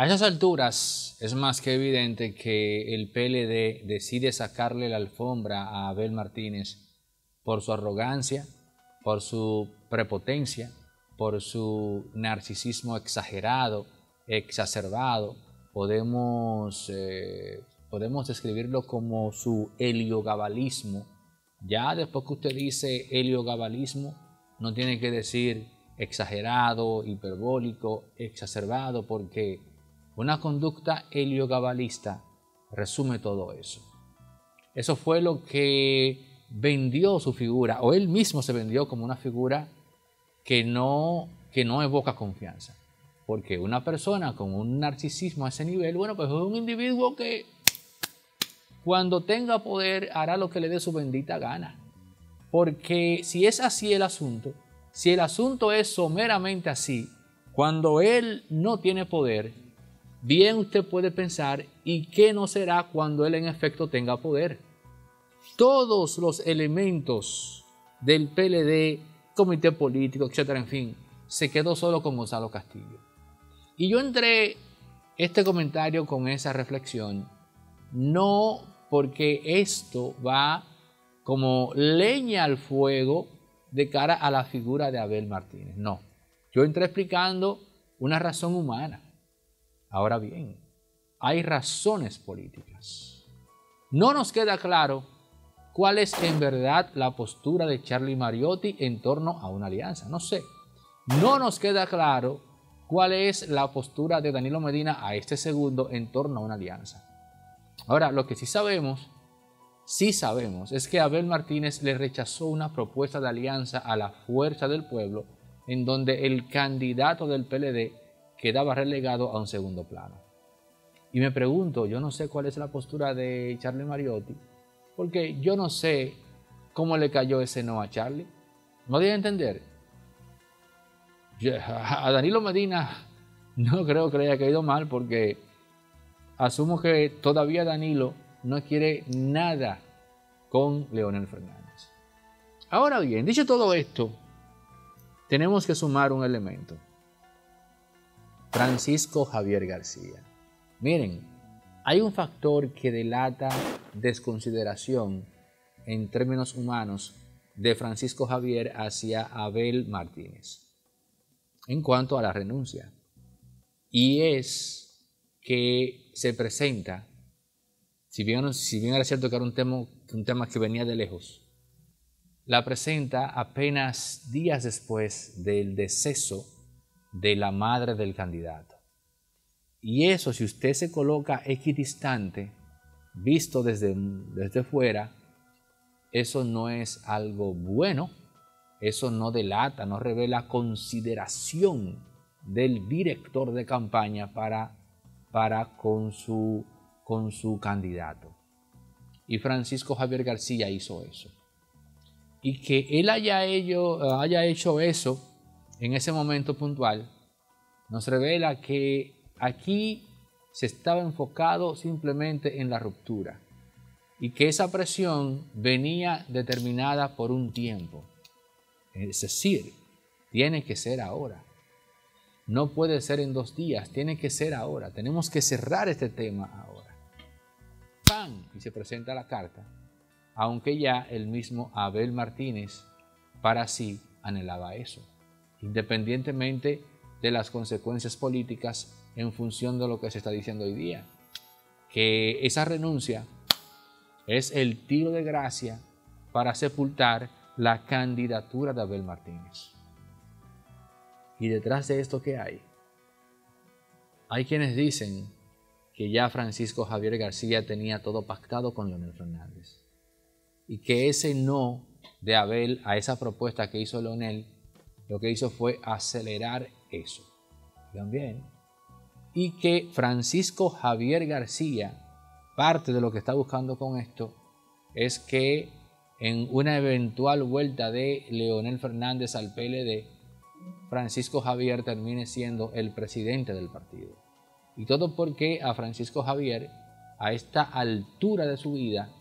A esas alturas es más que evidente que el PLD decide sacarle la alfombra a Abel Martínez por su arrogancia, por su prepotencia, por su narcisismo exagerado, exacerbado. Podemos, eh, podemos describirlo como su heliogabalismo. Ya después que usted dice heliogabalismo, no tiene que decir exagerado, hiperbólico, exacerbado, porque una conducta heliogabalista resume todo eso. Eso fue lo que vendió su figura, o él mismo se vendió como una figura que no, que no evoca confianza. Porque una persona con un narcisismo a ese nivel, bueno, pues es un individuo que cuando tenga poder hará lo que le dé su bendita gana. Porque si es así el asunto, si el asunto es someramente así, cuando él no tiene poder, bien usted puede pensar, ¿y qué no será cuando él en efecto tenga poder? Todos los elementos del PLD, comité político, etcétera, en fin, se quedó solo con Gonzalo Castillo. Y yo entré este comentario con esa reflexión, no porque esto va como leña al fuego de cara a la figura de Abel Martínez, no. Yo entré explicando una razón humana Ahora bien, hay razones políticas. No nos queda claro cuál es en verdad la postura de Charlie Mariotti en torno a una alianza. No sé. No nos queda claro cuál es la postura de Danilo Medina a este segundo en torno a una alianza. Ahora, lo que sí sabemos, sí sabemos, es que Abel Martínez le rechazó una propuesta de alianza a la fuerza del pueblo en donde el candidato del PLD quedaba relegado a un segundo plano. Y me pregunto, yo no sé cuál es la postura de Charlie Mariotti, porque yo no sé cómo le cayó ese no a Charlie. No debe entender. A Danilo Medina no creo que le haya caído mal porque asumo que todavía Danilo no quiere nada con Leonel Fernández. Ahora bien, dicho todo esto, tenemos que sumar un elemento. Francisco Javier García. Miren, hay un factor que delata desconsideración en términos humanos de Francisco Javier hacia Abel Martínez en cuanto a la renuncia. Y es que se presenta, si bien, si bien era cierto que era un tema, un tema que venía de lejos, la presenta apenas días después del deceso de la madre del candidato. Y eso, si usted se coloca equidistante, visto desde, desde fuera, eso no es algo bueno, eso no delata, no revela consideración del director de campaña para, para con, su, con su candidato. Y Francisco Javier García hizo eso. Y que él haya, haya hecho eso en ese momento puntual, nos revela que aquí se estaba enfocado simplemente en la ruptura y que esa presión venía determinada por un tiempo. Es decir, tiene que ser ahora. No puede ser en dos días, tiene que ser ahora. Tenemos que cerrar este tema ahora. ¡Pam! Y se presenta la carta, aunque ya el mismo Abel Martínez para sí anhelaba eso independientemente de las consecuencias políticas en función de lo que se está diciendo hoy día. Que esa renuncia es el tiro de gracia para sepultar la candidatura de Abel Martínez. Y detrás de esto, ¿qué hay? Hay quienes dicen que ya Francisco Javier García tenía todo pactado con Leonel Fernández. Y que ese no de Abel a esa propuesta que hizo Leonel lo que hizo fue acelerar eso. También. Y que Francisco Javier García, parte de lo que está buscando con esto, es que en una eventual vuelta de Leonel Fernández al PLD, Francisco Javier termine siendo el presidente del partido. Y todo porque a Francisco Javier, a esta altura de su vida,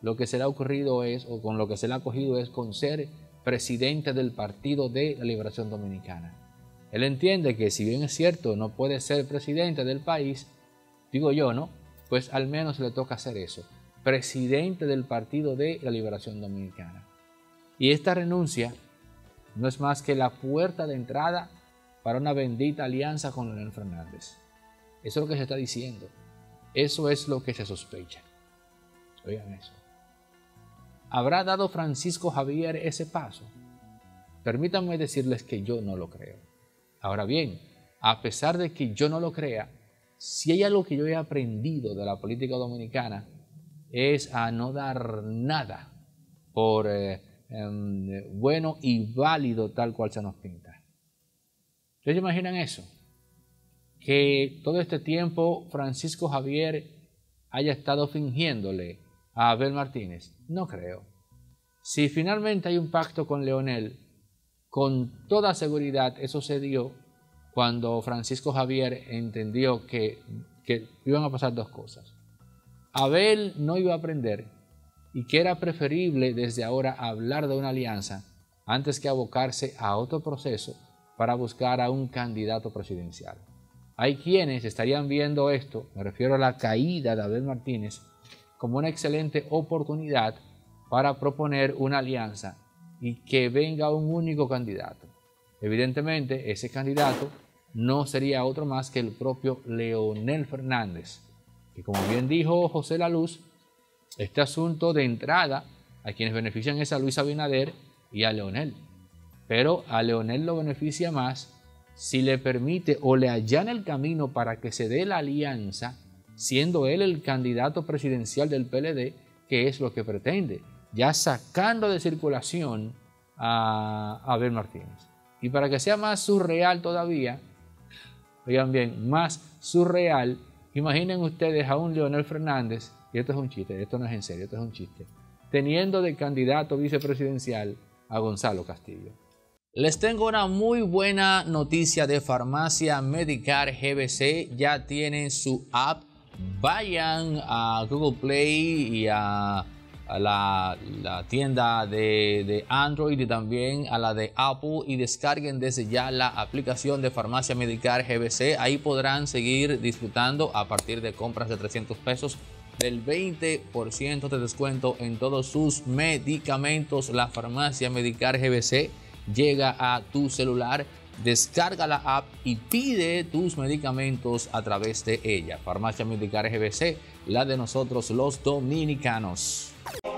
lo que se le ha ocurrido es, o con lo que se le ha cogido es con ser presidente del Partido de la Liberación Dominicana. Él entiende que si bien es cierto, no puede ser presidente del país, digo yo, ¿no? Pues al menos le toca hacer eso. Presidente del Partido de la Liberación Dominicana. Y esta renuncia no es más que la puerta de entrada para una bendita alianza con Leonel Fernández. Eso es lo que se está diciendo. Eso es lo que se sospecha. Oigan eso. ¿Habrá dado Francisco Javier ese paso? Permítanme decirles que yo no lo creo. Ahora bien, a pesar de que yo no lo crea, si hay algo que yo he aprendido de la política dominicana es a no dar nada por eh, em, bueno y válido tal cual se nos pinta. ¿Ustedes imaginan eso? Que todo este tiempo Francisco Javier haya estado fingiéndole Abel Martínez. No creo. Si finalmente hay un pacto con Leonel, con toda seguridad eso se dio cuando Francisco Javier entendió que, que iban a pasar dos cosas. Abel no iba a aprender y que era preferible desde ahora hablar de una alianza antes que abocarse a otro proceso para buscar a un candidato presidencial. Hay quienes estarían viendo esto, me refiero a la caída de Abel Martínez, como una excelente oportunidad para proponer una alianza y que venga un único candidato. Evidentemente, ese candidato no sería otro más que el propio Leonel Fernández, que como bien dijo José Laluz, este asunto de entrada a quienes benefician es a Luis Abinader y a Leonel pero a Leonel lo beneficia más si le permite o le allana el camino para que se dé la alianza, siendo él el candidato presidencial del PLD, que es lo que pretende, ya sacando de circulación a Abel Martínez. Y para que sea más surreal todavía, oigan bien, más surreal, imaginen ustedes a un Leonel Fernández, y esto es un chiste, esto no es en serio, esto es un chiste, teniendo de candidato vicepresidencial a Gonzalo Castillo. Les tengo una muy buena noticia de Farmacia Medicar GBC. Ya tienen su app. Vayan a Google Play y a, la, tienda de, Android y también a la de Apple y descarguen desde ya la aplicación de Farmacia Medicar GBC. Ahí podrán seguir disfrutando a partir de compras de 300 pesos del 20% de descuento en todos sus medicamentos. La Farmacia Medicar GBC llega a tu celular, descarga la app y pide tus medicamentos a través de ella. Farmacia Medicar GBC, la de nosotros los dominicanos.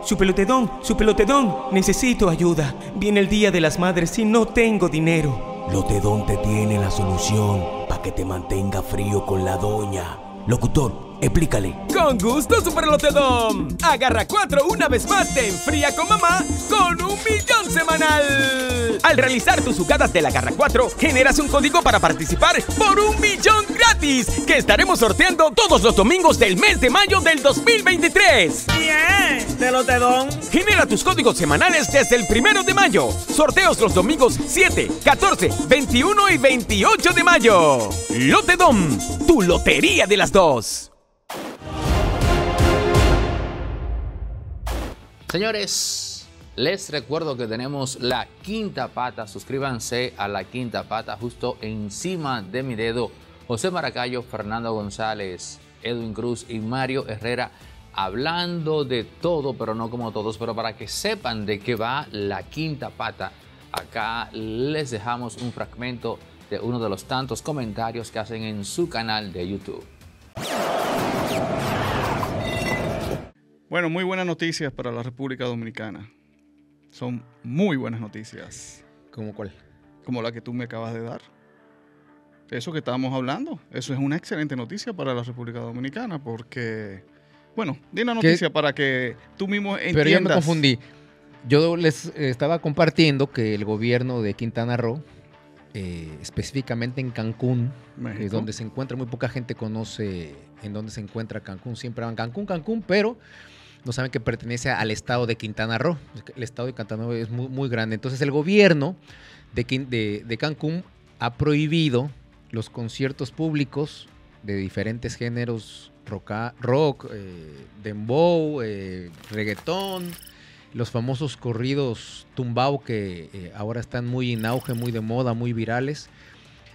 Su pelotedón, su pelotedón, necesito ayuda. Viene el Día de las Madres y no tengo dinero. Lotedón te tiene la solución para que te mantenga frío con la doña. Locutor, Explícale. Con gusto, Superlotedom. Agarra cuatro una vez más te enfría con mamá con un millón semanal. Al realizar tus jugadas de la Garra 4, generas un código para participar por un millón gratis que estaremos sorteando todos los domingos del mes de mayo del 2023. ¡Bien! Pelotedón. Genera tus códigos semanales desde el primero de mayo. Sorteos los domingos 7, 14, 21 y 28 de mayo. Lotedom, tu lotería de las dos. Señores, les recuerdo que tenemos la quinta pata. Suscríbanse a la quinta pata justo encima de mi dedo. José Maracayo, Fernando González, Edwin Cruz y Mario Herrera hablando de todo, pero no como todos, pero para que sepan de qué va la quinta pata. Acá les dejamos un fragmento de uno de los tantos comentarios que hacen en su canal de YouTube. Bueno, muy buenas noticias para la República Dominicana. Son muy buenas noticias. ¿Cómo cuál? Como la que tú me acabas de dar. Eso que estábamos hablando, eso es una excelente noticia para la República Dominicana porque, bueno, di una noticia para que tú mismo entiendas. Pero yo me confundí. Yo les estaba compartiendo que el gobierno de Quintana Roo, eh, específicamente en Cancún, es donde se encuentra, muy poca gente conoce en dónde se encuentra Cancún. Siempre van Cancún, Cancún, pero no saben que pertenece al estado de Quintana Roo. El estado de Quintana Roo es muy, muy grande. Entonces el gobierno de, de, Cancún ha prohibido los conciertos públicos de diferentes géneros, rock, rock eh, dembow, eh, reggaetón, los famosos corridos tumbao que eh, ahora están muy en auge, muy de moda, muy virales.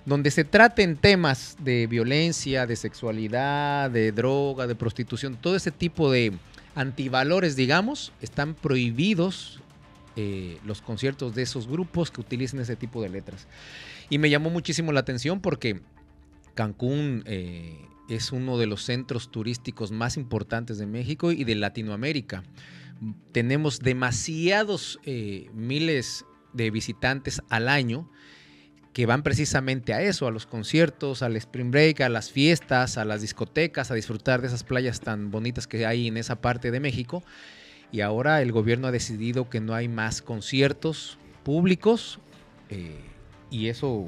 donde se traten temas de violencia, de sexualidad, de droga, de prostitución, todo ese tipo de antivalores, digamos, están prohibidos eh, los conciertos de esos grupos que utilicen ese tipo de letras. Y me llamó muchísimo la atención porque Cancún eh, es uno de los centros turísticos más importantes de México y de Latinoamérica. Tenemos demasiados eh, miles de visitantes al año que van precisamente a eso, a los conciertos, al spring break, a las fiestas, a las discotecas, a disfrutar de esas playas tan bonitas que hay en esa parte de México. Y ahora el gobierno ha decidido que no hay más conciertos públicos eh, y eso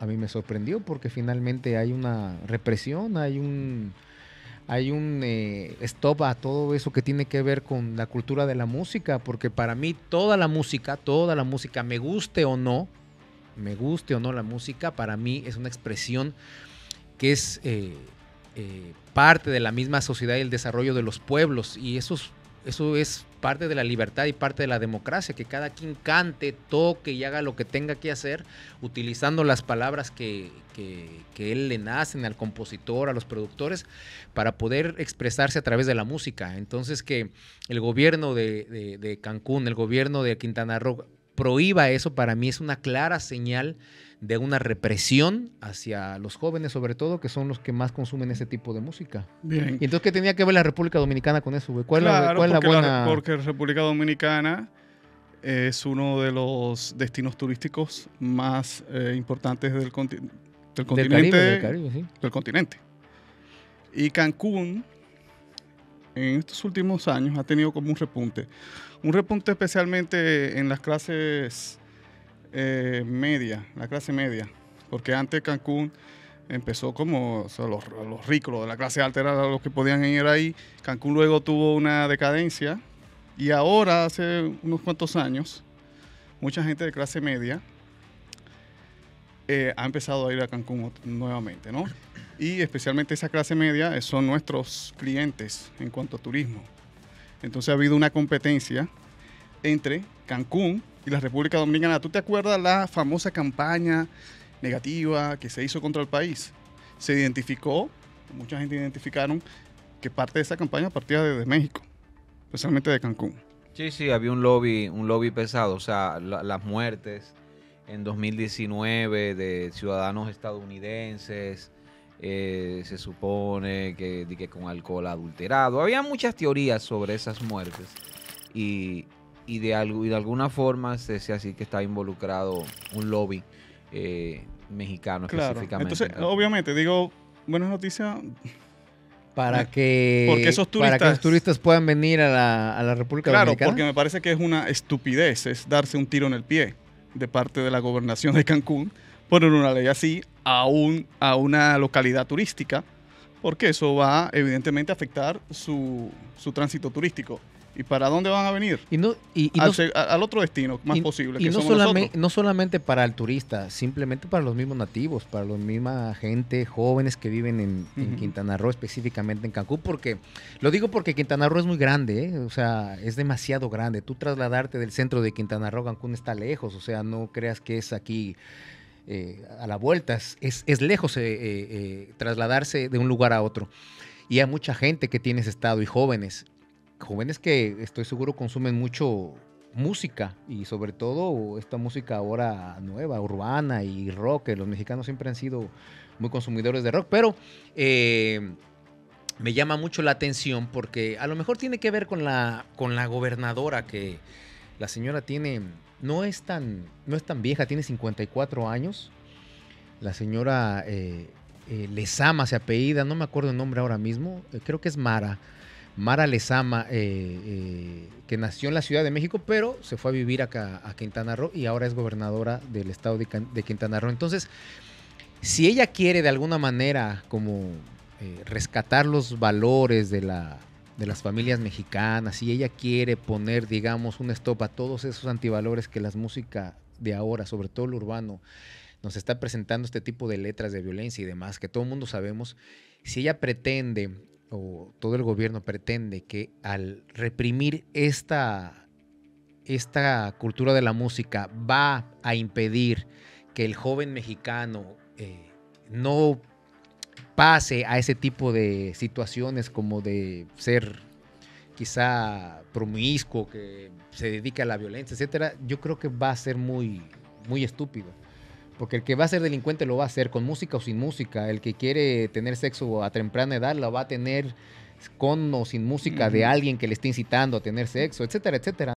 a mí me sorprendió porque finalmente hay una represión, hay un hay un eh, stop a todo eso que tiene que ver con la cultura de la música, porque para mí toda la música, toda la música, me guste o no, me guste o no la música, para mí es una expresión que es eh, eh, parte de la misma sociedad y el desarrollo de los pueblos. Y eso es, eso es parte de la libertad y parte de la democracia, que cada quien cante, toque y haga lo que tenga que hacer, utilizando las palabras que, que, él le nacen al compositor, a los productores, para poder expresarse a través de la música. Entonces que el gobierno de, de Cancún, el gobierno de Quintana Roo prohíba eso, para mí es una clara señal de una represión hacia los jóvenes, sobre todo, que son los que más consumen ese tipo de música. Bien. Y entonces, ¿qué tenía que ver la República Dominicana con eso, ¿Cuál, la, cuál porque la buena...? porque la República Dominicana es uno de los destinos turísticos más eh, importantes del, del continente. del, Caribe, sí. del continente. Y Cancún, en estos últimos años, ha tenido como un repunte. Un repunte especialmente en las clases eh, media, la clase media, porque antes Cancún empezó como los, ricos, de la clase alta eran los que podían ir ahí. Cancún luego tuvo una decadencia y ahora, hace unos cuantos años, mucha gente de clase media eh, ha empezado a ir a Cancún nuevamente, ¿no? Y especialmente esa clase media son nuestros clientes en cuanto a turismo. Entonces ha habido una competencia entre Cancún y la República Dominicana. ¿Tú te acuerdas la famosa campaña negativa que se hizo contra el país? Se identificó, mucha gente identificaron que parte de esa campaña partía desde México, especialmente de Cancún. Sí, sí, había un lobby, un lobby pesado, o sea, las muertes en 2019 de ciudadanos estadounidenses, eh, se supone que, que, con alcohol adulterado. Había muchas teorías sobre esas muertes y, y, de, algo, y de alguna forma se decía así que estaba involucrado un lobby eh, mexicano específicamente. Entonces, obviamente, digo, buenas noticias. Para que, porque esos turistas, para que los turistas puedan venir a la, a la República Dominicana. Claro, porque me parece que es una estupidez, es darse un tiro en el pie de parte de la gobernación de Cancún poner una ley así a, un, a una localidad turística, porque eso va evidentemente a afectar su, su tránsito turístico. ¿Y para dónde van a venir? Y no, y, al, otro destino más posible. Y no, solamente, no solamente para el turista, simplemente para los mismos nativos, para la misma gente, jóvenes que viven en, Quintana Roo, específicamente en Cancún, porque lo digo porque Quintana Roo es muy grande, ¿eh? o sea, es demasiado grande. Tú trasladarte del centro de Quintana Roo a Cancún está lejos, o sea, no creas que es aquí eh, a la vuelta, es, es lejos eh, trasladarse de un lugar a otro. Y hay mucha gente que tiene ese estado y jóvenes jóvenes que estoy seguro consumen mucho música y sobre todo esta música ahora nueva, urbana y rock, que los mexicanos siempre han sido muy consumidores de rock, pero eh, me llama mucho la atención porque a lo mejor tiene que ver con la, con la gobernadora que la señora tiene, no es tan, no es tan vieja, tiene 54 años, la señora eh, eh, Lezama se apellida, no me acuerdo el nombre ahora mismo, creo que es Mara. Mara Lezama, eh, eh, que nació en la Ciudad de México, pero se fue a vivir acá a Quintana Roo y ahora es gobernadora del estado de, Quintana Roo. Entonces, si ella quiere de alguna manera como eh, rescatar los valores de, la, de las familias mexicanas, si ella quiere poner, digamos, un stop a todos esos antivalores que las música de ahora, sobre todo el urbano, nos está presentando este tipo de letras de violencia y demás, que todo el mundo sabemos, si ella pretende o todo el gobierno pretende que al reprimir esta, esta cultura de la música va a impedir que el joven mexicano eh, no pase a ese tipo de situaciones como de ser quizá promiscuo, que se dedica a la violencia, etcétera, yo creo que va a ser muy, muy estúpido. Porque el que va a ser delincuente lo va a hacer con música o sin música. El que quiere tener sexo a temprana edad lo va a tener con o sin música de alguien que le esté incitando a tener sexo, etcétera, etcétera.